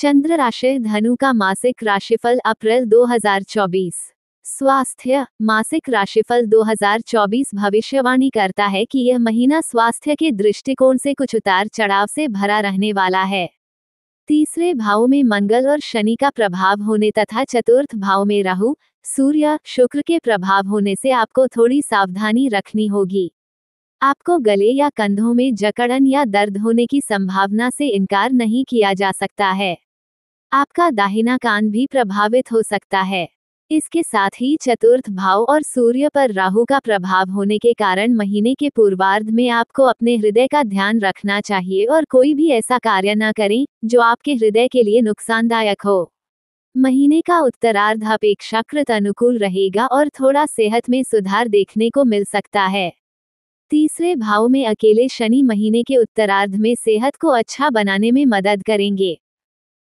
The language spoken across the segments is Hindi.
चंद्र राशि धनु का मासिक राशिफल अप्रैल 2024 स्वास्थ्य, मासिक राशिफल 2024 भविष्यवाणी करता है कि यह महीना स्वास्थ्य के दृष्टिकोण से कुछ उतार चढ़ाव से भरा रहने वाला है। तीसरे भाव में मंगल और शनि का प्रभाव होने तथा चतुर्थ भाव में राहु, सूर्य, शुक्र के प्रभाव होने से आपको थोड़ी सावधानी रखनी होगी। आपको गले या कंधों में जकड़न या दर्द होने की संभावना से इनकार नहीं किया जा सकता है। आपका दाहिना कान भी प्रभावित हो सकता है। इसके साथ ही चतुर्थ भाव और सूर्य पर राहु का प्रभाव होने के कारण महीने के पूर्वार्ध में आपको अपने हृदय का ध्यान रखना चाहिए और कोई भी ऐसा कार्य न करें, जो आपके हृदय के लिए नुकसानदायक हो। महीने का उत्तरार्ध अपेक्षाकृत अनुकूल रहेगा और थोड़ा सेहत में सुधार देखने को मिल सकता है। तीसरे भाव में अकेले शनि महीने के उत्तरार्ध में सेहत को अच्छा बनाने में मदद करेंगे।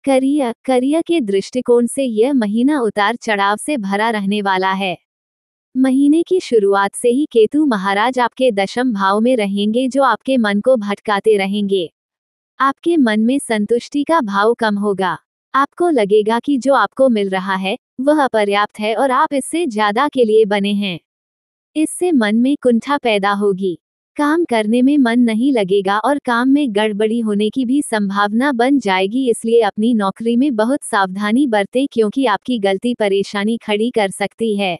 करियर करियर के दृष्टिकोण से यह महीना उतार चढ़ाव से भरा रहने वाला है। महीने की शुरुआत से ही केतु महाराज आपके दशम भाव में रहेंगे जो आपके मन को भटकाते रहेंगे। आपके मन में संतुष्टि का भाव कम होगा। आपको लगेगा कि जो आपको मिल रहा है, वह अपर्याप्त है और आप इससे ज़्यादा के लिए बने हैं। इससे मन में कुंठा पैदा होगी। काम करने में मन नहीं लगेगा और काम में गड़बड़ी होने की भी संभावना बन जाएगी, इसलिए अपनी नौकरी में बहुत सावधानी बरतें क्योंकि आपकी गलती परेशानी खड़ी कर सकती है।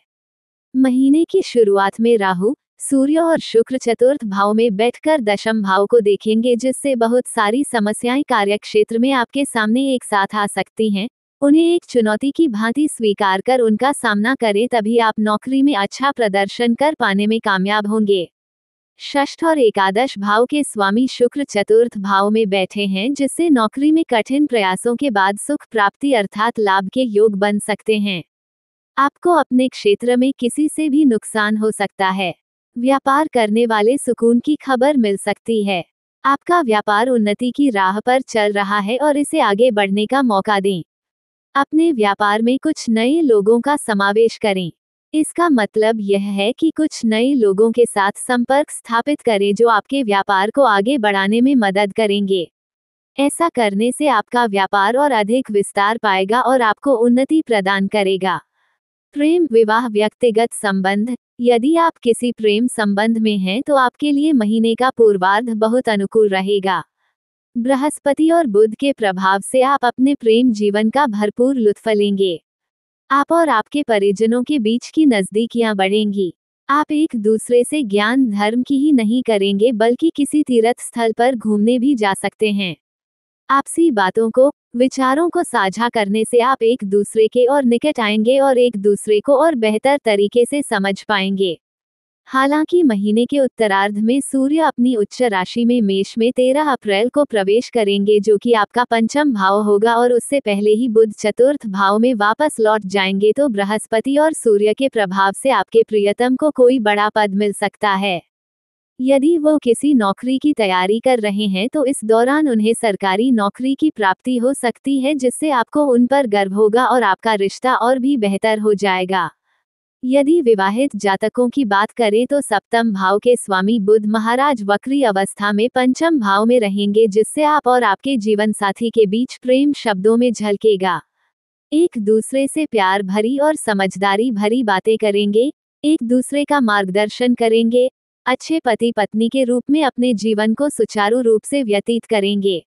महीने की शुरुआत में राहु, सूर्य और शुक्र चतुर्थ भाव में बैठकर दशम भाव को देखेंगे, जिससे बहुत सारी समस्याएँ कार्यक्षेत्र में आपके सामने एक साथ आ सकती हैं। उन्हें एक चुनौती की भांति स्वीकार कर उनका सामना करें, तभी आप नौकरी में अच्छा प्रदर्शन कर पाने में कामयाब होंगे। षष्ठ और एकादश भाव के स्वामी शुक्र चतुर्थ भाव में बैठे हैं, जिससे नौकरी में कठिन प्रयासों के बाद सुख प्राप्ति अर्थात लाभ के योग बन सकते हैं। आपको अपने क्षेत्र में किसी से भी नुकसान हो सकता है। व्यापार करने वाले सुकून की खबर मिल सकती है। आपका व्यापार उन्नति की राह पर चल रहा है और इसे आगे बढ़ने का मौका दें। अपने व्यापार में कुछ नए लोगों का समावेश करें। इसका मतलब यह है कि कुछ नए लोगों के साथ संपर्क स्थापित करें जो आपके व्यापार को आगे बढ़ाने में मदद करेंगे। ऐसा करने से आपका व्यापार और अधिक विस्तार पाएगा और आपको उन्नति प्रदान करेगा। प्रेम विवाह व्यक्तिगत संबंध। यदि आप किसी प्रेम संबंध में हैं तो आपके लिए महीने का पूर्वार्ध बहुत अनुकूल रहेगा। बृहस्पति और बुध के प्रभाव से आप अपने प्रेम जीवन का भरपूर लुत्फ लेंगे। आप और आपके परिजनों के बीच की नजदीकियाँ बढ़ेंगी। आप एक दूसरे से ज्ञान, धर्म की ही नहीं करेंगे, बल्कि किसी तीर्थ स्थल पर घूमने भी जा सकते हैं। आपसी बातों को, विचारों को साझा करने से आप एक दूसरे के और निकट आएँगे और एक दूसरे को और बेहतर तरीके से समझ पाएँगे। हालाँकि महीने के उत्तरार्ध में सूर्य अपनी उच्च राशि में मेष में 13 अप्रैल को प्रवेश करेंगे, जो कि आपका पंचम भाव होगा और उससे पहले ही बुध चतुर्थ भाव में वापस लौट जाएँगे। तो बृहस्पति और सूर्य के प्रभाव से आपके प्रियतम को कोई बड़ा पद मिल सकता है। यदि वो किसी नौकरी की तैयारी कर रहे हैं तो इस दौरान उन्हें सरकारी नौकरी की प्राप्ति हो सकती है, जिससे आपको उन पर गर्व होगा और आपका रिश्ता और भी बेहतर हो जाएगा। यदि विवाहित जातकों की बात करें तो सप्तम भाव के स्वामी बुद्ध महाराज वक्री अवस्था में पंचम भाव में रहेंगे जिससे आप और आपके जीवन साथी के बीच प्रेम शब्दों में झलकेगा। एक दूसरे से प्यार भरी और समझदारी भरी बातें करेंगे, एक दूसरे का मार्गदर्शन करेंगे, अच्छे पति पत्नी के रूप में अपने जीवन को सुचारू रूप से व्यतीत करेंगे।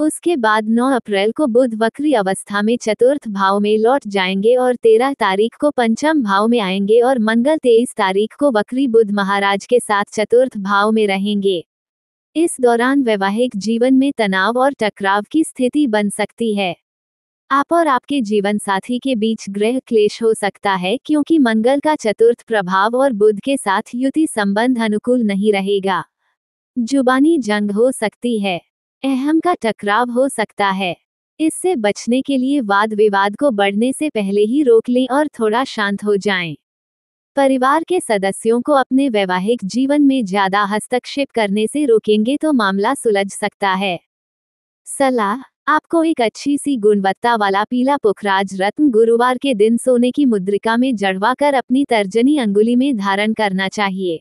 उसके बाद 9 अप्रैल को बुध वक्री अवस्था में चतुर्थ भाव में लौट जाएँगे और 13 तारीख को पंचम भाव में आएँगे और मंगल 23 तारीख को वक्री बुध महाराज के साथ चतुर्थ भाव में रहेंगे। इस दौरान वैवाहिक जीवन में तनाव और टकराव की स्थिति बन सकती है। आप और आपके जीवन साथी के बीच ग्रह क्लेश हो सकता है क्योंकि मंगल का चतुर्थ प्रभाव और बुध के साथ युति संबंध अनुकूल नहीं रहेगा। जुबानी जंग हो सकती है। अहम का टकराव हो सकता है। इससे बचने के लिए वाद विवाद को बढ़ने से पहले ही रोक लें और थोड़ा शांत हो जाएँ। परिवार के सदस्यों को अपने वैवाहिक जीवन में ज़्यादा हस्तक्षेप करने से रोकेंगे तो मामला सुलझ सकता है। सलाह, आपको एक अच्छी सी गुणवत्ता वाला पीला पुखराज रत्न गुरुवार के दिन सोने की मुद्रिका में जड़वा कर अपनी तर्जनी अंगुली में धारण करना चाहिए।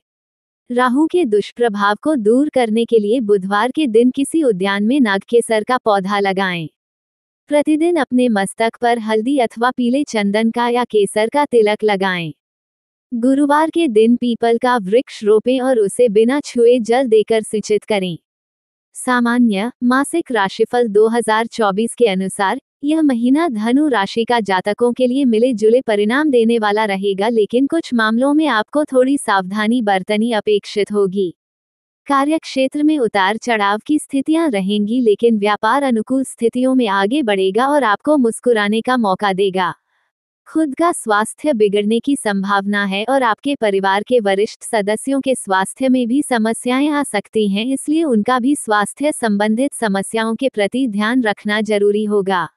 राहु के दुष्प्रभाव को दूर करने के लिए बुधवार के दिन किसी उद्यान में नागकेसर का पौधा लगाएँ। प्रतिदिन अपने मस्तक पर हल्दी अथवा पीले चंदन का या केसर का तिलक लगाएँ। गुरुवार के दिन पीपल का वृक्ष रोपें और उसे बिना छुए जल देकर सिंचित करें सामान्य मासिक राशिफल 2024 के अनुसार यह महीना धनु राशि का जातकों के लिए मिले जुले परिणाम देने वाला रहेगा, लेकिन कुछ मामलों में आपको थोड़ी सावधानी बरतनी अपेक्षित होगी। कार्य क्षेत्र में उतार चढ़ाव की स्थितियाँ रहेंगी, लेकिन व्यापार अनुकूल स्थितियों में आगे बढ़ेगा और आपको मुस्कुराने का मौका देगा। खुद का स्वास्थ्य बिगड़ने की संभावना है और आपके परिवार के वरिष्ठ सदस्यों के स्वास्थ्य में भी समस्याएँ आ सकती हैं, इसलिए उनका भी स्वास्थ्य संबंधित समस्याओं के प्रति ध्यान रखना ज़रूरी होगा।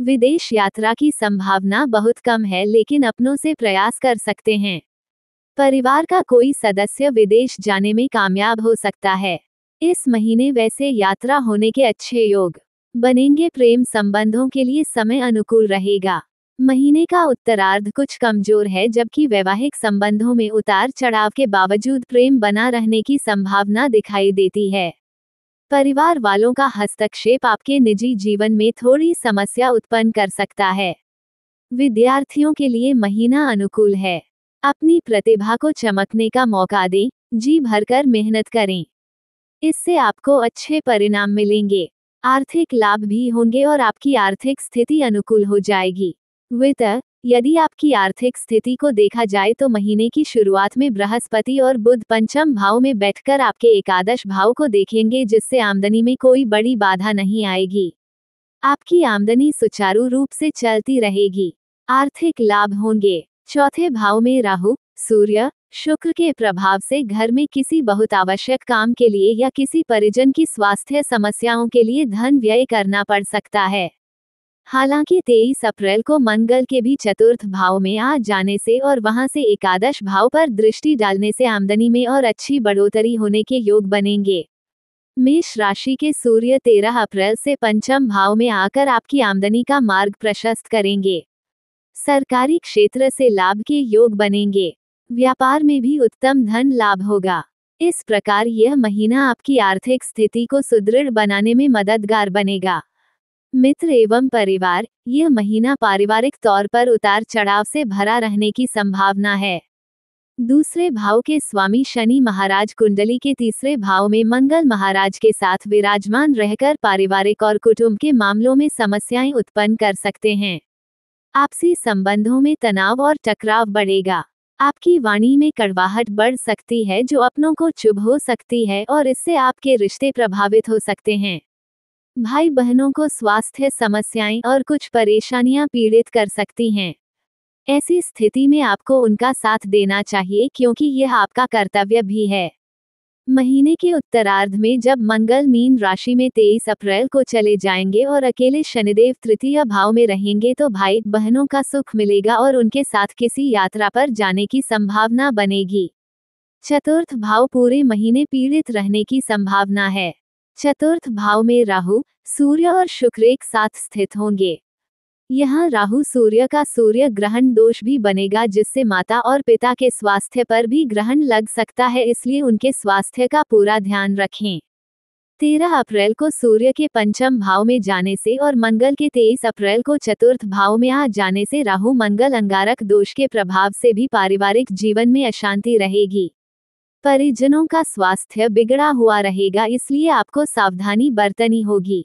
विदेश यात्रा की संभावना बहुत कम है, लेकिन अपनों से प्रयास कर सकते हैं। परिवार का कोई सदस्य विदेश जाने में कामयाब हो सकता है। इस महीने वैसे यात्रा होने के अच्छे योग। बनेंगे प्रेम संबंधों के लिए समय अनुकूल रहेगा। महीने का उत्तरार्ध कुछ कमज़ोर है, जबकि वैवाहिक संबंधों में उतार चढ़ाव के बावजूद प्रेम बना रहने की संभावना दिखाई देती है। परिवार वालों का हस्तक्षेप आपके निजी जीवन में थोड़ी समस्या उत्पन्न कर सकता है। विद्यार्थियों के लिए महीना अनुकूल है। अपनी प्रतिभा को चमकने का मौका दें, जी भरकर मेहनत करें। इससे आपको अच्छे परिणाम मिलेंगे। आर्थिक लाभ भी होंगे और आपकी आर्थिक स्थिति अनुकूल हो जाएगी। वित्त यदि आपकी आर्थिक स्थिति को देखा जाए तो महीने की शुरुआत में बृहस्पति और बुध पंचम भाव में बैठकर आपके एकादश भाव को देखेंगे, जिससे आमदनी में कोई बड़ी बाधा नहीं आएगी। आपकी आमदनी सुचारू रूप से चलती रहेगी। आर्थिक लाभ होंगे। चौथे भाव में राहु, सूर्य, शुक्र के प्रभाव से घर में किसी बहुत आवश्यक काम के लिए या किसी परिजन की स्वास्थ्य समस्याओं के लिए धन व्यय करना पड़ सकता है। हालाँकि 23 अप्रैल को मंगल के भी चतुर्थ भाव में आ जाने से और वहाँ से एकादश भाव पर दृष्टि डालने से आमदनी में और अच्छी बढ़ोतरी होने के योग बनेंगे। मेष राशि के सूर्य 13 अप्रैल से पंचम भाव में आकर आपकी आमदनी का मार्ग प्रशस्त करेंगे। सरकारी क्षेत्र से लाभ के योग बनेंगे। व्यापार में भी उत्तम धन लाभ होगा। इस प्रकार यह महीना आपकी आर्थिक स्थिति को सुदृढ़ बनाने में मददगार बनेगा। मित्र एवं परिवार, यह महीना पारिवारिक तौर पर उतार चढ़ाव से भरा रहने की संभावना है। दूसरे भाव के स्वामी शनि महाराज कुंडली के तीसरे भाव में मंगल महाराज के साथ विराजमान रहकर पारिवारिक और कुटुंब के मामलों में समस्याएँ उत्पन्न कर सकते हैं। आपसी संबंधों में तनाव और टकराव बढ़ेगा। आपकी वाणी में कड़वाहट बढ़ सकती है जो अपनों को चुभ हो सकती है और इससे आपके रिश्ते प्रभावित हो सकते हैं। भाई बहनों को स्वास्थ्य समस्याएँ और कुछ परेशानियाँ पीड़ित कर सकती हैं। ऐसी स्थिति में आपको उनका साथ देना चाहिए क्योंकि यह आपका कर्तव्य भी है। महीने के उत्तरार्ध में जब मंगल मीन राशि में 23 अप्रैल को चले जाएँगे और अकेले शनिदेव तृतीय भाव में रहेंगे तो भाई बहनों का सुख मिलेगा और उनके साथ किसी यात्रा पर जाने की संभावना बनेगी। चतुर्थ भाव पूरे महीने पीड़ित रहने की संभावना है। चतुर्थ भाव में राहु, सूर्य और शुक्र एक साथ स्थित होंगे। यहाँ राहु सूर्य का सूर्य ग्रहण दोष भी बनेगा जिससे माता और पिता के स्वास्थ्य पर भी ग्रहण लग सकता है, इसलिए उनके स्वास्थ्य का पूरा ध्यान रखें। तेरह अप्रैल को सूर्य के पंचम भाव में जाने से और मंगल के तेईस अप्रैल को चतुर्थ भाव में आ जाने से राहु मंगल अंगारक दोष के प्रभाव से भी पारिवारिक जीवन में अशांति रहेगी। परिजनों का स्वास्थ्य बिगड़ा हुआ रहेगा इसलिए आपको सावधानी बरतनी होगी।